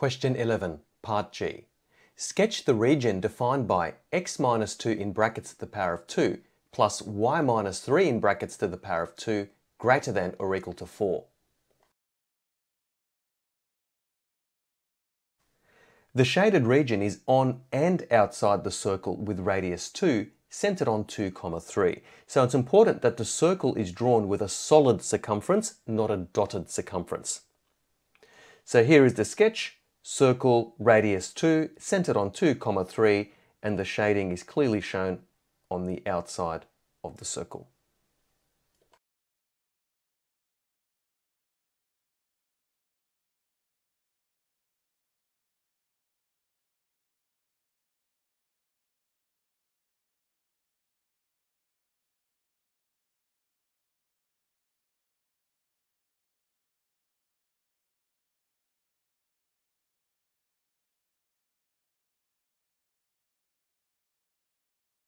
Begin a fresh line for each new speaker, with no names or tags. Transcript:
Question 11, Part G. Sketch the region defined by x minus 2 in brackets to the power of 2 plus y minus 3 in brackets to the power of 2 greater than or equal to 4. The shaded region is on and outside the circle with radius 2 centered on 2, comma 3. So it's important that the circle is drawn with a solid circumference, not a dotted circumference. So here is the sketch, circle radius 2, centered on 2, comma 3, and the shading is clearly shown on the outside of the circle.